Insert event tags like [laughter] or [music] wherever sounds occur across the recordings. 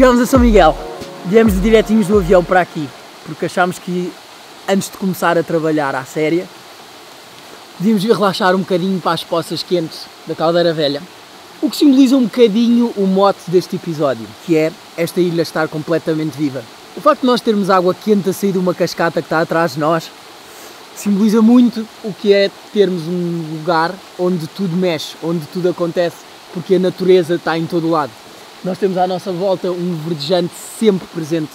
Chegámos a São Miguel, viemos de diretinhos do avião para aqui, porque achámos que antes de começar a trabalhar à séria, devíamos ir relaxar um bocadinho para as poças quentes da Caldeira Velha. O que simboliza um bocadinho o mote deste episódio, que é esta ilha estar completamente viva. O facto de nós termos água quente a sair de uma cascata que está atrás de nós simboliza muito o que é termos um lugar onde tudo mexe, onde tudo acontece, porque a natureza está em todo o lado. Nós temos à nossa volta um verdejante sempre presente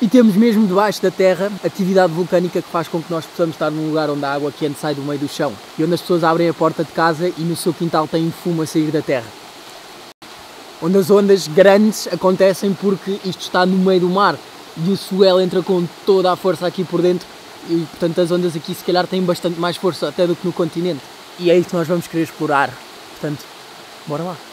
e temos mesmo debaixo da terra atividade vulcânica que faz com que nós possamos estar num lugar onde a água quente sai do meio do chão e onde as pessoas abrem a porta de casa e no seu quintal tem fumo a sair da terra. Onde as ondas grandes acontecem porque isto está no meio do mar e o swell entra com toda a força aqui por dentro e portanto as ondas aqui se calhar têm bastante mais força até do que no continente. E é isso que nós vamos querer explorar. Portanto, bora lá.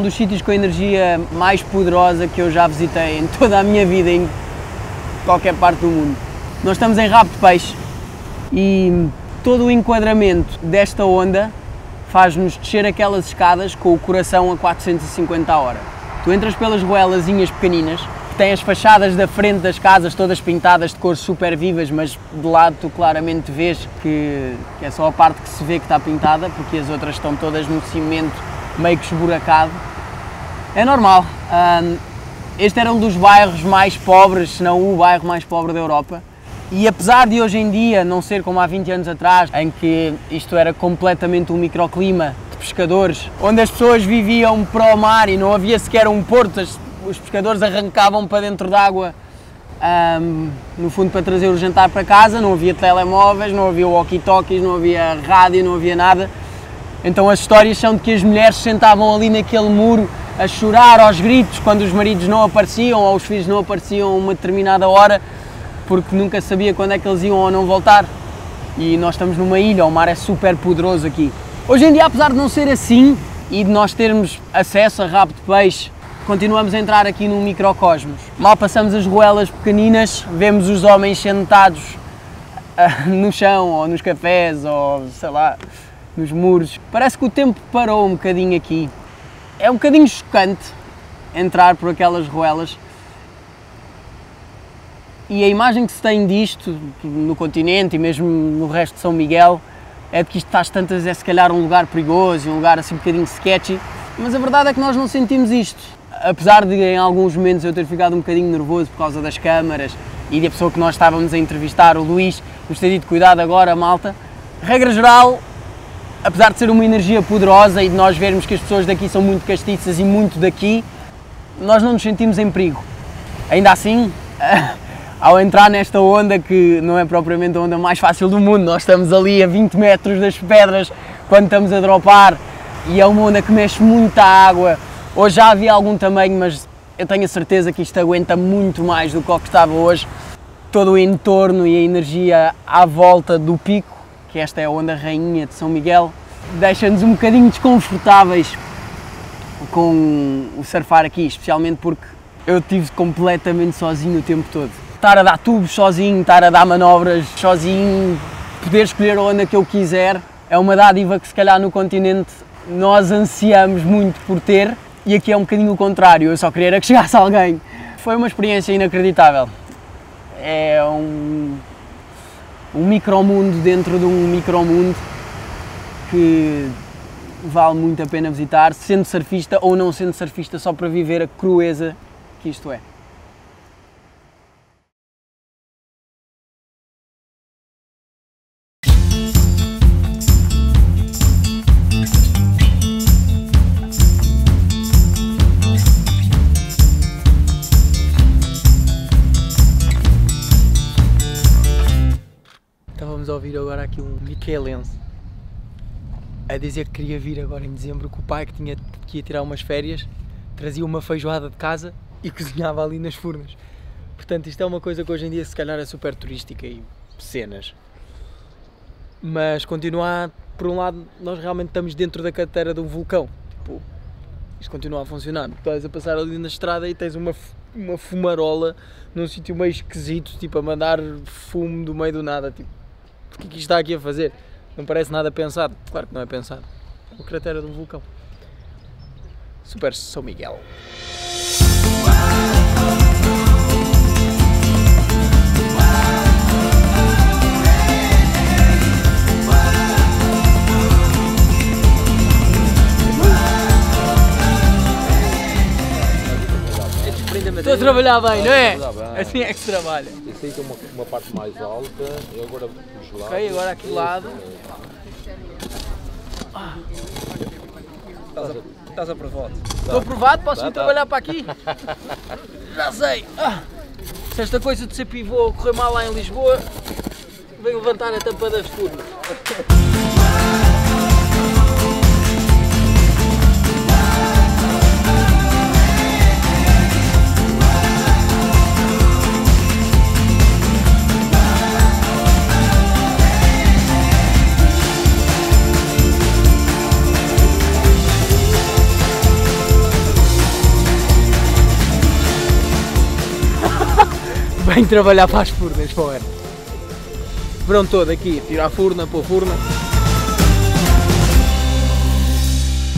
Um dos sítios com a energia mais poderosa que eu já visitei em toda a minha vida, em qualquer parte do mundo. Nós estamos em Rabo de Peixe e todo o enquadramento desta onda faz-nos descer aquelas escadas com o coração a 450 a hora. Tu entras pelas ruelazinhas pequeninas, que têm as fachadas da frente das casas todas pintadas de cores super vivas, mas de lado tu claramente vês que é só a parte que se vê que está pintada, porque as outras estão todas no cimento meio que esburacado. É normal. Um, este era um dos bairros mais pobres, se não o bairro mais pobre da Europa. E apesar de hoje em dia não ser como há 20 anos atrás, em que isto era completamente um microclima de pescadores, onde as pessoas viviam para o mar e não havia sequer um porto, os pescadores arrancavam para dentro d'água, um, no fundo para trazer o jantar para casa, não havia telemóveis, não havia walkie-talkies, não havia rádio, não havia nada. Então as histórias são de que as mulheres sentavam ali naquele muro a chorar aos gritos quando os maridos não apareciam ou os filhos não apareciam a uma determinada hora porque nunca sabia quando é que eles iam ou não voltar. E nós estamos numa ilha, o mar é super poderoso aqui. Hoje em dia, apesar de não ser assim e de nós termos acesso a rabo de peixe, continuamos a entrar aqui num microcosmos. Mal passamos as ruelas pequeninas, vemos os homens sentados uh, no chão ou nos cafés ou sei lá, nos muros. Parece que o tempo parou um bocadinho aqui. É um bocadinho chocante entrar por aquelas ruelas e a imagem que se tem disto no continente e mesmo no resto de São Miguel é de que isto às tantas é se calhar um lugar perigoso, um lugar assim um bocadinho sketchy, mas a verdade é que nós não sentimos isto. Apesar de em alguns momentos eu ter ficado um bocadinho nervoso por causa das câmaras e da pessoa que nós estávamos a entrevistar, o Luís, nos ter dito cuidado agora, malta, regra geral, apesar de ser uma energia poderosa e de nós vermos que as pessoas daqui são muito castiças e muito daqui, nós não nos sentimos em perigo. Ainda assim, [laughs] ao entrar nesta onda, que não é propriamente a onda mais fácil do mundo, nós estamos ali a 20 metros das pedras quando estamos a dropar e é uma onda que mexe muita água. Hoje já havia algum tamanho, mas eu tenho a certeza que isto aguenta muito mais do que o que estava hoje. Todo o entorno e a energia à volta do pico que esta é a onda rainha de São Miguel, deixa-nos um bocadinho desconfortáveis com o surfar aqui, especialmente porque eu estive completamente sozinho o tempo todo. Estar a dar tubos sozinho, estar a dar manobras sozinho, poder escolher a onda que eu quiser, é uma dádiva que se calhar no continente nós ansiamos muito por ter e aqui é um bocadinho o contrário, eu só queria que chegasse alguém. Foi uma experiência inacreditável. É um, um micromundo dentro de um micromundo que vale muito a pena visitar, sendo surfista ou não sendo surfista, só para viver a crueza que isto é. Ouvir agora aqui um miquelense a dizer que queria vir agora em dezembro, que o pai que, tinha, que ia tirar umas férias trazia uma feijoada de casa e [laughs] cozinhava ali nas furnas. Portanto, isto é uma coisa que hoje em dia se calhar é super turística e cenas. Mas continua, por um lado, nós realmente estamos dentro da cratera de um vulcão. Tipo, isto continua a funcionar. Tu estás a passar ali na estrada e tens uma, uma fumarola num sítio meio esquisito, tipo a mandar fumo do meio do nada. Tipo, que é que está aqui a fazer? Não parece nada pensado. Claro que não é pensado. A cratera de um vulcão. Super São Miguel. Estou a trabalhar bem, não é? Assim é que se trabalha. Esse aí tem uma, uma parte mais alta, eu agora os lados. Ok, agora aqui do lado. Estás a, estás aprovado. Estou aprovado, posso Tá, tá. trabalhar para aqui? [laughs] Já sei. Ah, se esta coisa de ser pivô correr mal lá em Lisboa, venho levantar a tampa das furnas. Venho trabalhar para as furnas, para o ano. Verão todo aqui, tirar a furna, pôr a furna.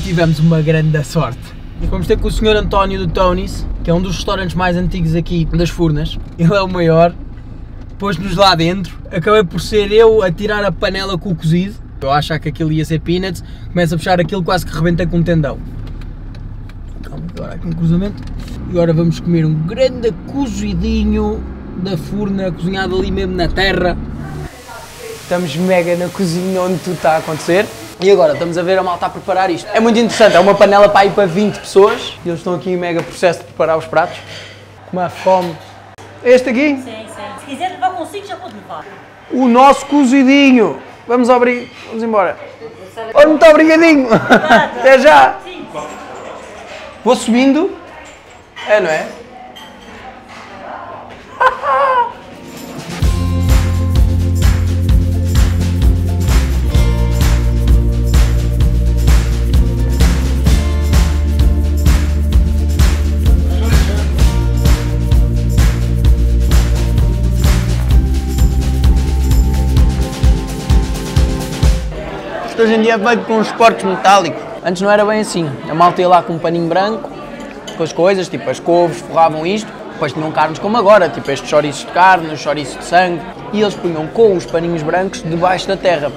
Tivemos uma grande sorte. Vamos ter com o Sr. António do Tonis, que é um dos restaurantes mais antigos aqui das Furnas. Ele é o maior. Pôs-nos lá dentro. Acabei por ser eu a tirar a panela com o cozido. Eu achava que aquilo ia ser peanuts. Começo a puxar aquilo, quase que rebenta com um tendão. Calma, agora aqui um cruzamento. E agora vamos comer um grande cozidinho da furna, cozinhado ali mesmo na terra. Estamos mega na cozinha onde tudo está a acontecer. E agora estamos a ver a malta a preparar isto. É muito interessante, é uma panela para ir para 20 pessoas. E eles estão aqui em mega processo de preparar os pratos. Com uma fome. Este aqui, Sim, sim. Se quiser levar consigo, já pode levar. o nosso cozidinho. Vamos, obri... Vamos embora. Olha, muito obrigadinho. [laughs] Até já. Sim. Vou subindo. É, não é? Hoje em dia é feito com os suportes metálicos. Antes não era bem assim. A malta ia lá com um paninho branco, com as coisas, tipo as couves, forravam isto, depois tinham carnes como agora, tipo estes chouriços de carne, os chouriços de sangue, e eles punham com os paninhos brancos debaixo da terra.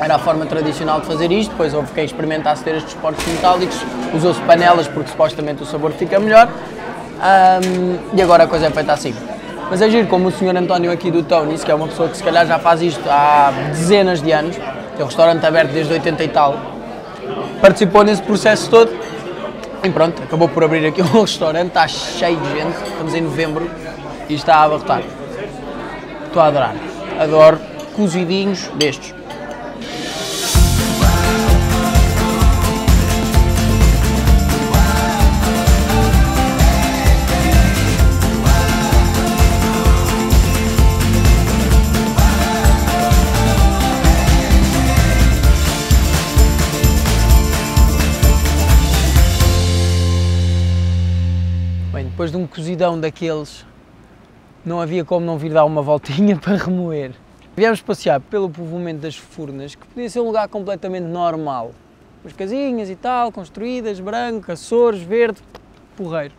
Era a forma tradicional de fazer isto, depois houve quem experimentasse ter estes suportes metálicos, usou-se panelas porque supostamente o sabor fica melhor, Ahm, e agora a coisa é feita assim. Mas é giro, como o Sr. António aqui do Tony's, que é uma pessoa que se calhar já faz isto há dezenas de anos, Tem um restaurante aberto desde 80 e tal. Participou nesse processo todo e pronto, acabou por abrir aqui [laughs] um restaurante, está cheio de gente, estamos em novembro e está a abarrotar. Estou a adorar. Adoro cozidinhos destes. Depois de um cozidão daqueles, não havia como não vir dar uma voltinha [laughs] para remoer. Viemos passear pelo povoamento das Furnas, que podia ser um lugar completamente normal. As casinhas e tal, construídas, branco, Açores, verde, porreiro.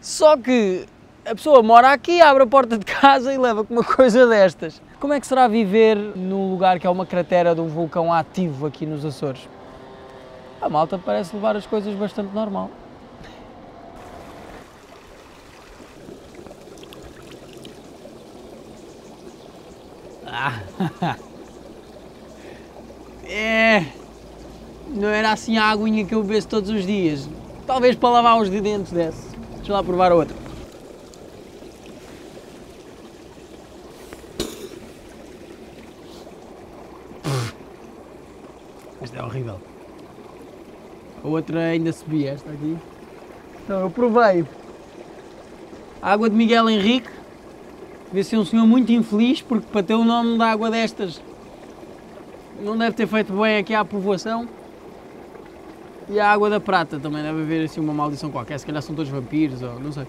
Só que a pessoa mora aqui, abre a porta de casa e leva com uma [laughs] coisa destas. Como é que será viver num lugar que é uma cratera de um vulcão ativo aqui nos Açores? A malta parece levar as coisas bastante normal. [laughs] É. Não era assim a aguinha que eu bebo todos os dias. Talvez para lavar de dentes desse. Deixa lá provar outra. Esta é horrível. A outra ainda subia, esta aqui. Então eu provei. Água de Miguel Henrique Devia ser um senhor muito infeliz porque para ter o nome da água destas não deve ter feito bem aqui à povoação. E a água da prata também deve haver assim uma maldição qualquer, se calhar são todos vampiros ou não sei.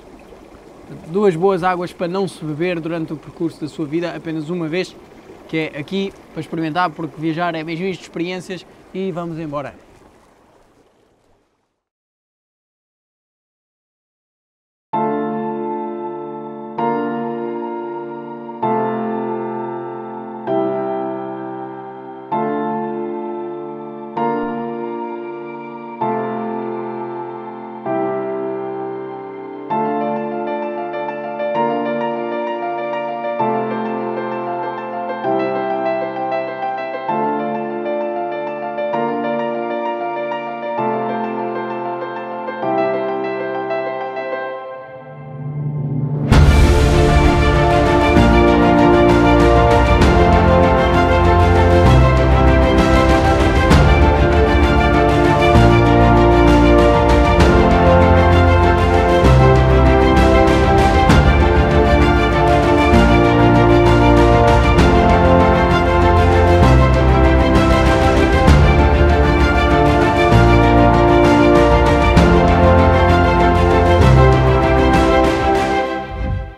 Duas boas águas para não se beber durante o percurso da sua vida, apenas uma vez, que é aqui para experimentar, porque viajar é mesmo isto de experiências e vamos embora.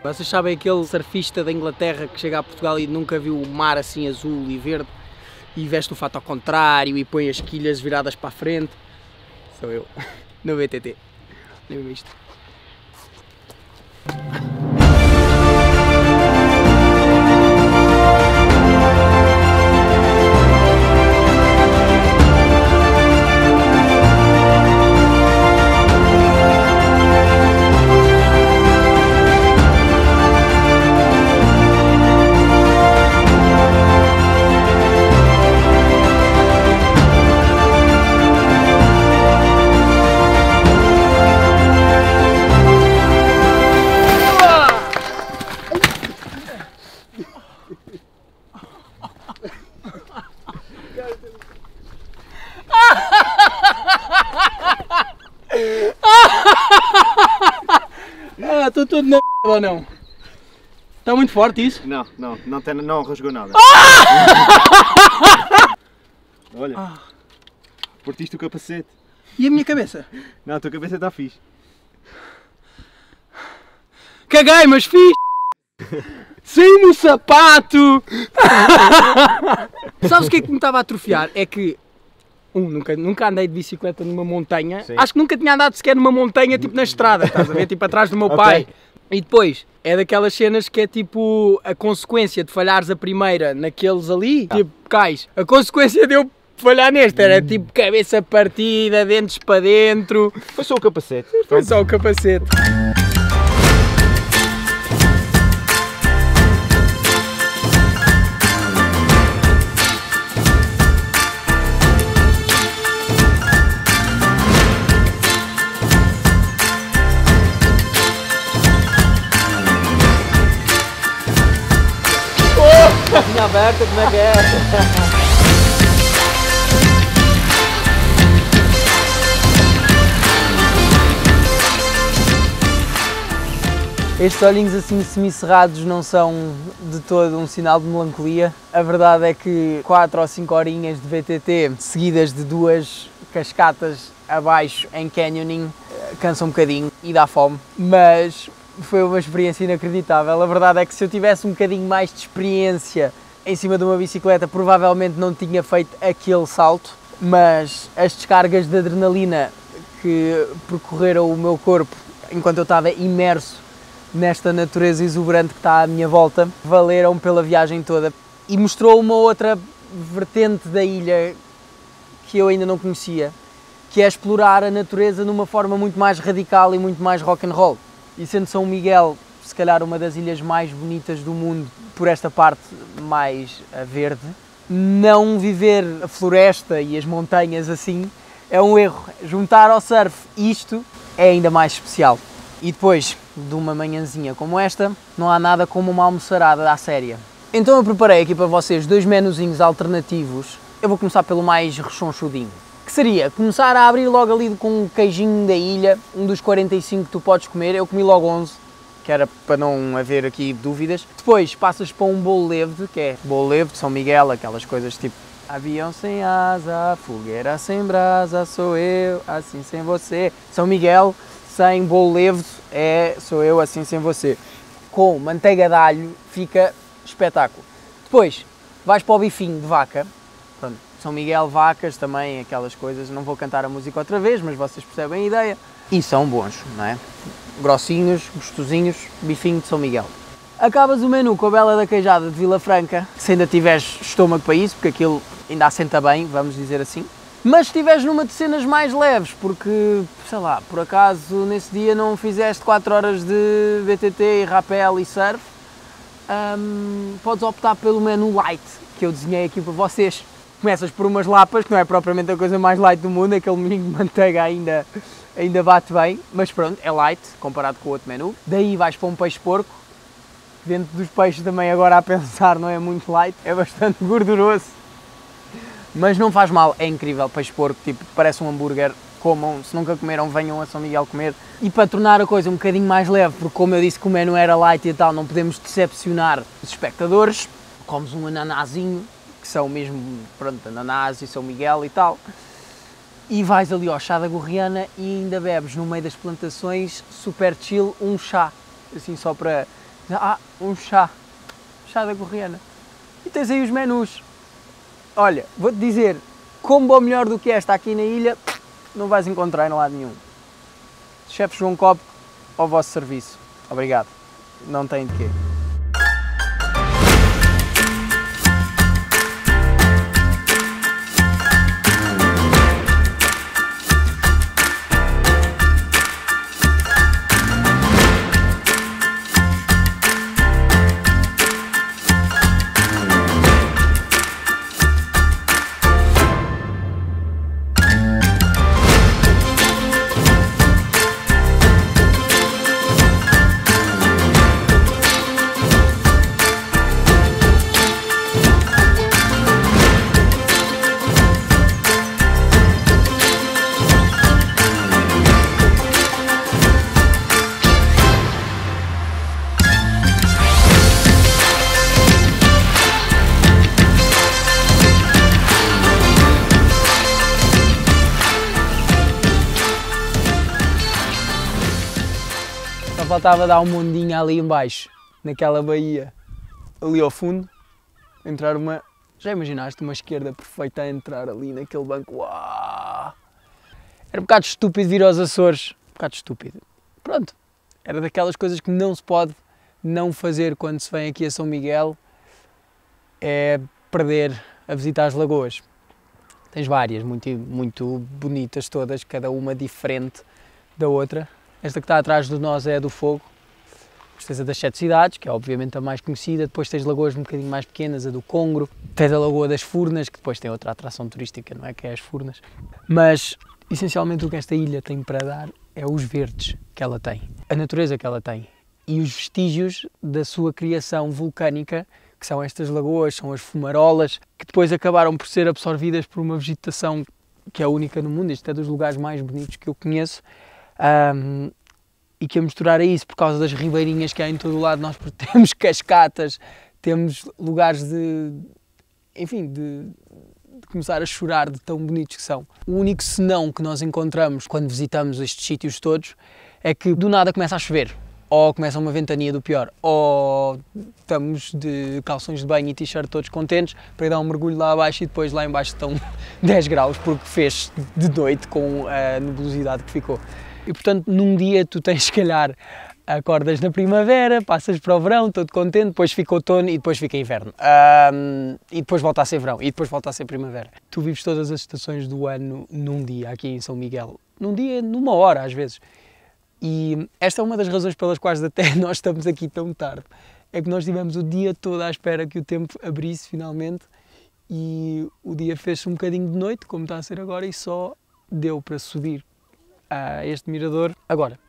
Vocês sabem aquele surfista da Inglaterra que chega a Portugal e nunca viu o mar assim azul e verde e veste o fato ao contrário e põe as quilhas viradas para a frente? Sou eu, [laughs] no BTT. Olhem isto. Ou não? Está muito forte isso? Não, não, não, tem, não rasgou nada. [laughs] Olha, partiste o capacete. E a minha cabeça? Não, a tua cabeça está fixe. Caguei, mas fiz! Sem o sapato! [laughs] Sabes o que é que me estava a atrofiar? É que, um, nunca, nunca andei de bicicleta numa montanha. Sim. Acho que nunca tinha andado sequer numa montanha, tipo na estrada, estás a ver? Tipo atrás do meu Ok. pai. E depois, é daquelas cenas que é tipo a consequência de falhares a primeira naqueles ali, tipo cais. A consequência de eu falhar neste era tipo cabeça partida, dentes para dentro. Foi só o capacete. Foi só o capacete. Aberta, como é que é? Estes olhinhos assim semicerrados não são de todo um sinal de melancolia. A verdade é que 4 ou 5 horinhas de VTT seguidas de duas cascatas abaixo em canyoning eh, cansa um bocadinho e dá fome, mas foi uma experiência inacreditável. A verdade é que se eu tivesse um bocadinho mais de experiência em cima de uma bicicleta, provavelmente não tinha feito aquele salto, mas as descargas de adrenalina que percorreram o meu corpo enquanto eu estava imerso nesta natureza exuberante que está à minha volta, valeram pela viagem toda e mostrou uma outra vertente da ilha que eu ainda não conhecia, que é explorar a natureza numa forma muito mais radical e muito mais rock and roll. E sendo São Miguel, se calhar uma das ilhas mais bonitas do mundo por esta parte mais eh, verde, não viver a floresta e as montanhas assim é um erro. Juntar ao surf isto é ainda mais especial. E depois de uma manhãzinha como esta, não há nada como uma almoçarada à séria. Então eu preparei aqui para vocês dois menuzinhos alternativos. Eu vou começar pelo mais rechonchudinho. Que seria começar a abrir logo ali com um queijinho da ilha, um dos 45 que tu podes comer. Eu comi logo 11, que era para não haver aqui dúvidas. Depois passas para um bolo leve, que é bolo leve de São Miguel, aquelas coisas tipo Avião sem asa, fogueira sem brasa, sou eu, assim sem você. São Miguel, sem bolo leve, é sou eu assim sem você. Com manteiga de alho fica espetáculo. Depois vais para o bifinho de vaca, pronto, São Miguel, vacas também, aquelas coisas. Não vou cantar a música outra vez, mas vocês percebem a ideia. E são bons, não é? Grossinhos, gostosinhos, bifinho de São Miguel. Acabas o menu com a Bela da Queijada de Vila Franca, se ainda tiveres estômago para isso, porque aquilo ainda assenta bem, vamos dizer assim. Mas se estiveres numa de cenas mais leves, porque, sei lá, por acaso nesse dia não fizeste 4 horas de BTT e rapel e surf, hum, podes optar pelo menu light que eu desenhei aqui para vocês. Começas por umas lapas, que não é propriamente a coisa mais light do mundo, aquele moinho de manteiga ainda, ainda bate bem, mas pronto, é light comparado com o outro menu. Daí vais para um peixe porco, dentro dos peixes também agora a pensar não é muito light, é bastante [laughs] gorduroso mas não faz mal, é incrível, peixe porco, tipo, parece um hambúrguer, comam, se nunca comeram, venham a São Miguel comer. E para tornar a coisa um bocadinho mais leve, porque como eu disse que o menu era light e tal, não podemos decepcionar os espectadores, comes um ananazinho, que são mesmo, pronto, ananás e São Miguel e tal, e vais ali ao chá da Gorriana e ainda bebes no meio das plantações, super chill, um chá, assim só para, ah, um chá, chá da Gorriana. E tens aí os menus, Olha, vou-te dizer, combo melhor do que esta aqui na ilha, não vais encontrar em lado nenhum. Chefe João Copo, ao vosso serviço. Obrigado. Não tem de quê. Só faltava dar um mundinho ali embaixo, naquela baía, ali ao fundo, entrar uma. Já imaginaste uma esquerda perfeita a entrar ali naquele banco? Uau! Era um bocado estúpido vir aos Açores, um bocado estúpido. Pronto, era daquelas coisas que não se pode não fazer quando se vem aqui a São Miguel, é perder a visitar as lagoas. Tens várias, muito, muito bonitas todas, cada uma diferente da outra. Esta que está atrás de nós é a do Fogo. Depois tens a das Sete Cidades, que é obviamente a mais conhecida. Depois tens lagoas um bocadinho mais pequenas, a do Congro. Tens a Lagoa das Furnas, que depois tem outra atração turística, não é? Que é as Furnas. Mas, essencialmente, o que esta ilha tem para dar é os verdes que ela tem, a natureza que ela tem e os vestígios da sua criação vulcânica que são estas lagoas, são as fumarolas, que depois acabaram por ser absorvidas por uma vegetação que é única no mundo. Este é dos lugares mais bonitos que eu conheço. Um, e que a misturar a isso, por causa das ribeirinhas que há em todo o lado, nós [laughs] temos cascatas, temos lugares de, enfim, de, de, começar a chorar de tão bonitos que são. O único senão que nós encontramos quando visitamos estes sítios todos é que do nada começa a chover, ou começa uma ventania do pior, ou estamos de calções de banho e t-shirt todos contentes para ir dar um mergulho lá abaixo e depois lá embaixo estão 10 [laughs] graus porque fez de noite com a nebulosidade que ficou. E portanto, num dia tu tens, [laughs] se calhar, acordas na primavera, passas para o verão, todo contente, depois fica outono e depois fica inverno. Um, e depois volta a ser verão e depois volta a ser primavera. Tu vives todas as estações do ano num dia aqui em São Miguel. Num dia, numa hora às vezes. E esta é uma das razões pelas quais até [laughs] nós estamos aqui tão tarde. É que nós tivemos o dia todo à espera que o tempo abrisse finalmente e o dia fez-se um bocadinho de noite, como está a ser agora, e só deu para subir a este mirador agora.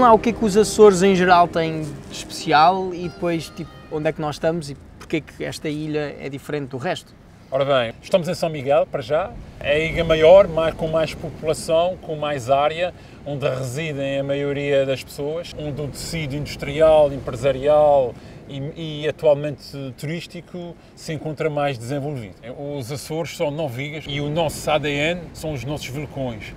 Diz-me lá o que é que os Açores em geral têm de especial e depois tipo, onde é que nós estamos e porque é que esta ilha é diferente do resto. Ora bem, estamos em São Miguel para já. É a ilha maior, com mais população, com mais área, onde residem a maioria das pessoas, onde o tecido industrial, empresarial e, e, atualmente turístico se encontra mais desenvolvido. Os Açores são nove e o nosso ADN são os nossos vulcões.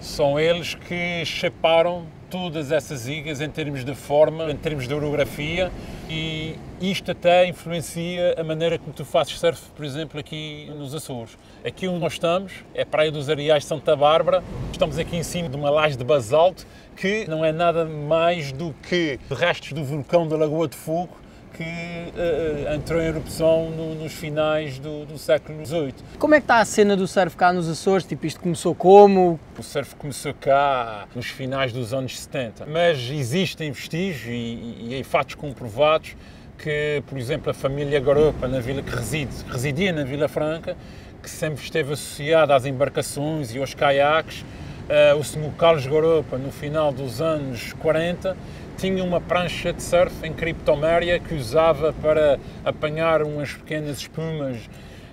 São eles que chaparam todas essas ilhas em termos de forma, em termos de orografia e isto até influencia a maneira como tu fazes surf, por exemplo, aqui nos Açores. Aqui onde nós estamos é a Praia dos Areais de Santa Bárbara, estamos aqui em cima de uma laje de basalto que não é nada mais do que restos do vulcão da Lagoa de Fogo que uh, entrou em erupção no, nos finais do, do, século XVIII. Como é que está a cena do surf cá nos Açores? Tipo, isto começou como? O surf começou cá nos finais dos anos 70, mas existem vestígios e, e, e fatos comprovados que, por exemplo, a família Garopa, na vila que reside, residia na Vila Franca, que sempre esteve associada às embarcações e aos caiaques, uh, o Sr. Carlos Garopa, no final dos anos 40, tinha uma prancha de surf em criptoméria que usava para apanhar umas pequenas espumas.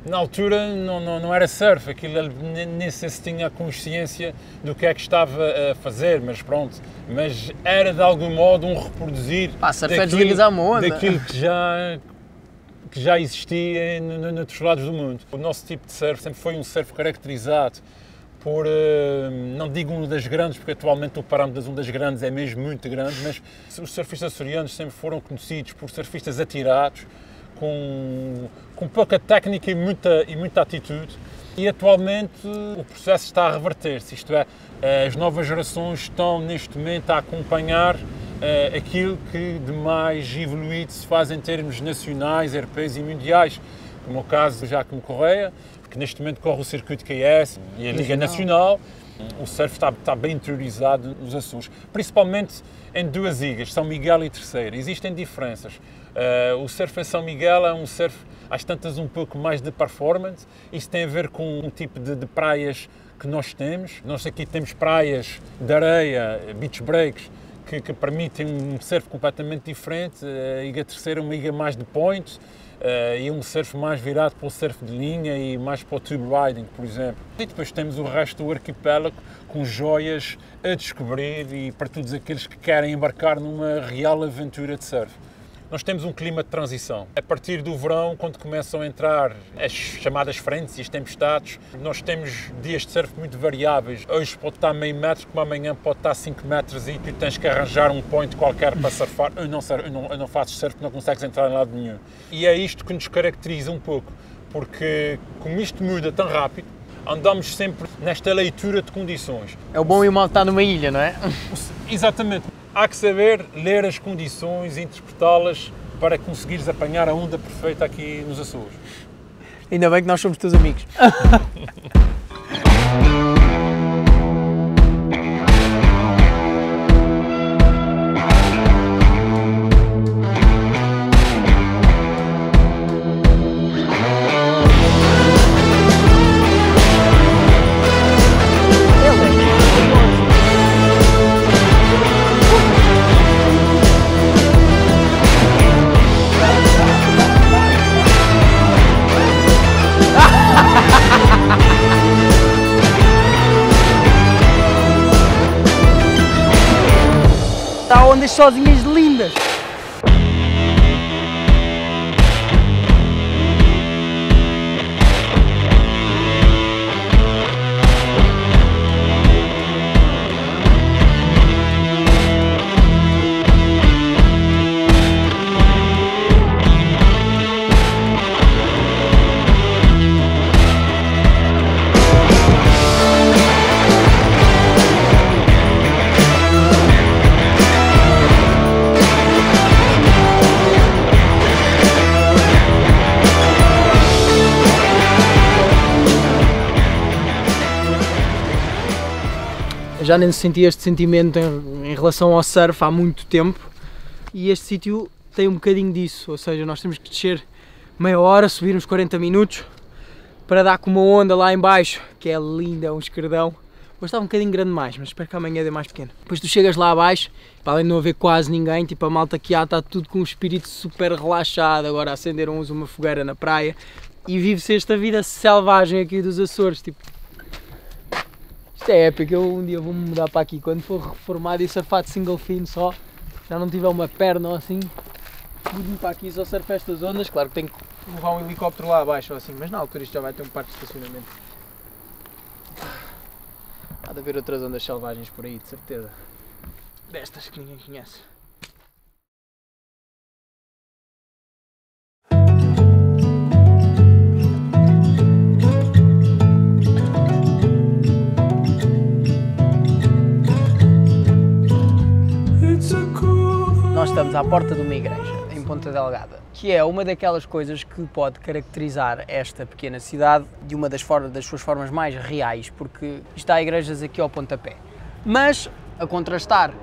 Na altura não, não, não era surf, aquilo nem sei se tinha consciência do que é que estava a fazer, mas pronto. Mas era de algum modo um reproduzir Pá, surf é daquilo, daquilo que já, que já existia noutros lados do mundo. O nosso tipo de surf sempre foi um surf caracterizado por, eh, não digo uma das grandes, porque atualmente o parâmetro das ondas grandes é mesmo muito grande, mas os surfistas açorianos sempre foram conhecidos por surfistas atirados, com, com pouca técnica e muita, e muita atitude. E atualmente o processo está a reverter-se, isto é, eh, as novas gerações estão neste momento a acompanhar uh, aquilo que de mais evoluído se faz em termos nacionais, europeus e mundiais, como o caso do Jacomo Correia, que neste momento corre o circuito QS e a Liga Nacional. O surf está, está, bem interiorizado nos Açores, principalmente em duas ilhas, São Miguel e Terceira. Existem diferenças. Uh, o surf em São Miguel é um surf, às tantas, um pouco mais de performance. Isso tem a ver com um tipo de, de praias que nós temos. Nós aqui temos praias de areia, beach breaks, que, que permitem um surf completamente diferente. A Ilha Terceira é uma ilha mais de point, Uh, e um surf mais virado para o surf de linha e mais para o tube riding, por exemplo. E depois temos o resto do arquipélago com joias a descobrir e para todos aqueles que querem embarcar numa real aventura de surf. Nós temos um clima de transição. A partir do verão, quando começam a entrar as chamadas frentes e as tempestades, nós temos dias de surf muito variáveis. Hoje pode estar meio metro, como amanhã pode estar 5 metros e tu tens que arranjar um point qualquer para surfar. Eu não, eu não, eu não faço surf, não consegues entrar em lado nenhum. E é isto que nos caracteriza um pouco, porque como isto muda tão rápido, andamos sempre nesta leitura de condições. É o bom e o mal estar numa ilha, não é? Exatamente. Há que saber ler as condições e interpretá-las para conseguires apanhar a onda perfeita aqui nos Açores. Ainda bem que nós somos teus amigos. [laughs] Sozinhas lindas. Já nem senti este sentimento em, em relação ao surf há muito tempo e este sítio tem um bocadinho disso, ou seja, nós temos que descer meia hora, subir uns 40 minutos para dar com uma onda lá em baixo, que é linda, um esquerdão. Hoje está um bocadinho grande mais, mas espero que amanhã dê mais pequeno. Depois tu chegas lá abaixo, para além de não haver quase ninguém, tipo a malta que há está tudo com um espírito super relaxado, agora acenderam uns uma fogueira na praia e vive-se esta vida selvagem aqui dos Açores, tipo é épico, eu um dia vou-me mudar para aqui quando for reformado e surfar de single fin só, já não tiver uma perna ou assim, mudo-me para aqui só surfar estas ondas, claro que tenho que levar um helicóptero lá abaixo ou assim, mas na altura isto já vai ter um parque de estacionamento. Há de haver outras ondas selvagens por aí, de certeza. Destas que ninguém conhece. Nós estamos à porta de uma igreja em Ponta Delgada, que é uma daquelas coisas que pode caracterizar esta pequena cidade de uma das, formas, das suas formas mais reais, porque está igrejas aqui ao pontapé. Mas, a contrastar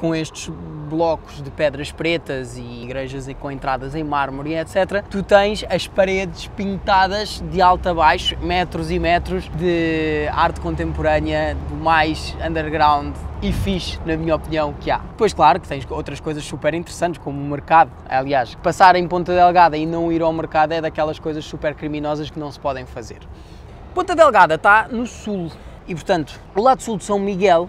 com estes blocos de pedras pretas e igrejas com entradas em mármore, etc., tu tens as paredes pintadas de alto a baixo, metros e metros de arte contemporânea do mais underground e fixe, na minha opinião, que há. Depois, claro, que tens outras coisas super interessantes, como o mercado. Aliás, passar em Ponta Delgada e não ir ao mercado é daquelas coisas super criminosas que não se podem fazer. Ponta Delgada está no sul e, portanto, o lado sul de São Miguel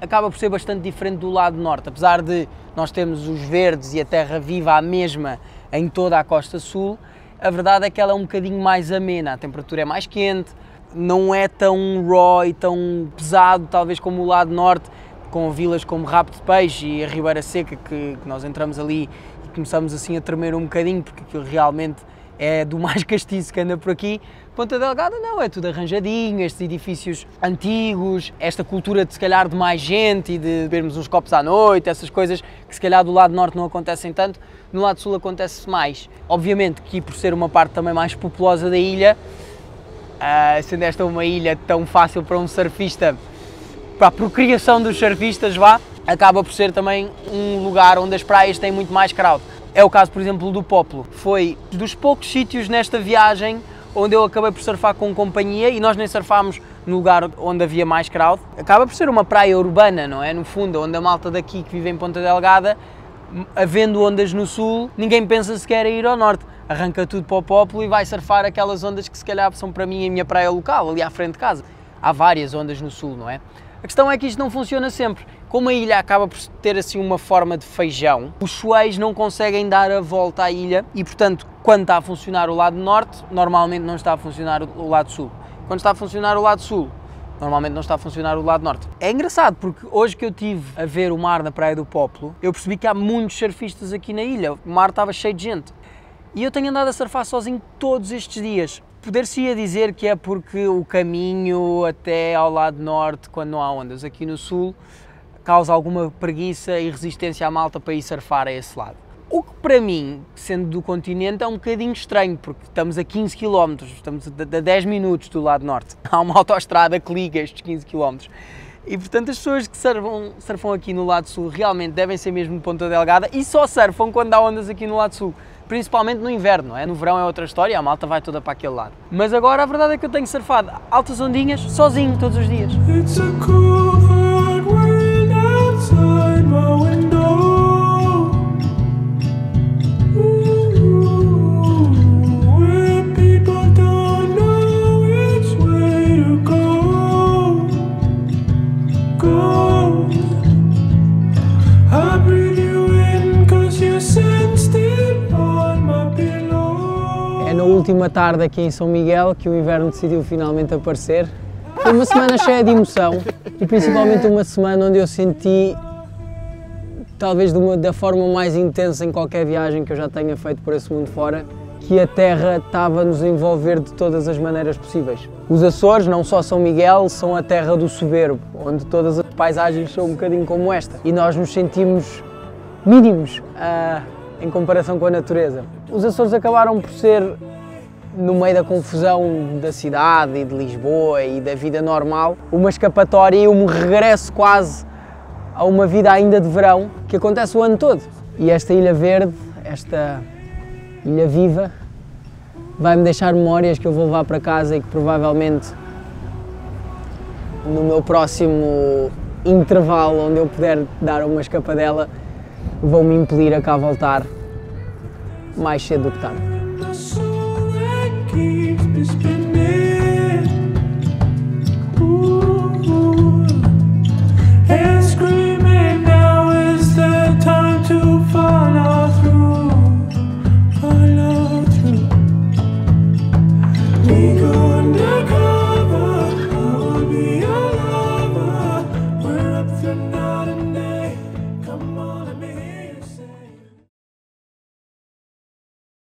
acaba por ser bastante diferente do lado norte, apesar de nós termos os verdes e a terra viva a mesma em toda a costa sul, a verdade é que ela é um bocadinho mais amena, a temperatura é mais quente, não é tão raw e tão pesado, talvez como o lado norte, com vilas como Rabo de Peixe e a Ribeira Seca, que, que nós entramos ali e começamos assim a tremer um bocadinho, porque aquilo realmente é do [laughs] mais castiço que anda por aqui. Ponta Delgada não, é tudo arranjadinho, estes edifícios antigos, esta cultura de se calhar de mais gente e de bebermos uns copos à noite, essas coisas que se calhar do lado norte não acontecem tanto, no lado sul acontece mais. Obviamente que por ser uma parte também mais populosa da ilha, uh, sendo esta uma ilha tão fácil para um surfista, para a procriação dos surfistas vá, acaba por ser também um lugar onde as praias têm muito mais crowd. É o caso, por exemplo, do Poplo. Foi dos poucos sítios nesta viagem onde eu acabei por surfar com companhia e nós nem surfámos no lugar onde havia mais crowd. Acaba por ser uma praia urbana, não é? No fundo, onde a malta daqui que vive em Ponta Delgada, havendo ondas no sul, ninguém pensa sequer em ir ao norte. Arranca tudo para o Poplo e vai surfar aquelas ondas que se calhar são para mim a minha praia local, ali à frente de casa. Há várias ondas no sul, não é? A questão é que isto não funciona sempre. Como a ilha acaba por ter assim uma forma de feijão, os chueis não conseguem dar a volta à ilha e, portanto, quando está a funcionar o lado norte, normalmente não está a funcionar o lado sul. Quando está a funcionar o lado sul, normalmente não está a funcionar o lado norte. É engraçado porque hoje que eu tive a ver o mar na Praia do Popolo, eu percebi que há muitos surfistas aqui na ilha. O mar estava cheio de gente. E eu tenho andado a surfar sozinho todos estes dias. Poder-se-ia dizer que é porque o caminho até ao lado norte, quando não há ondas, aqui no sul, causa alguma preguiça e resistência à malta para ir surfar a esse lado. O que para mim, sendo do continente, é um bocadinho estranho, porque estamos a 15 km, estamos a 10 minutos do lado norte. [laughs] Há uma autoestrada que liga estes 15 km. E portanto as pessoas que surfam, surfam aqui no lado sul realmente devem ser mesmo de ponta delgada e só surfam quando há ondas aqui no lado sul principalmente no inverno, é? No verão é outra história, a malta vai toda para aquele lado. Mas agora a verdade é que eu tenho surfado altas ondinhas sozinho todos os dias. It's a cool última tarde aqui em São Miguel que o inverno decidiu finalmente aparecer. Foi uma semana cheia de emoção e principalmente uma semana onde eu senti, talvez uma, da forma mais intensa em qualquer viagem que eu já tenha feito por esse mundo fora, que a Terra estava a nos envolver de todas as maneiras possíveis. Os Açores, não só São Miguel, são a terra do soberbo, onde todas as paisagens são um bocadinho como esta e nós nos sentimos mínimos ah, em comparação com a natureza. Os Açores acabaram por ser no meio da confusão da cidade e de Lisboa e da vida normal, uma escapatória e um regresso quase a uma vida ainda de verão que acontece o ano todo. E esta Ilha Verde, esta Ilha Viva, vai-me deixar memórias que eu vou levar para casa e que provavelmente no meu próximo intervalo onde eu puder dar uma escapadela vão me impelir a cá voltar mais cedo do que tarde. gonna come.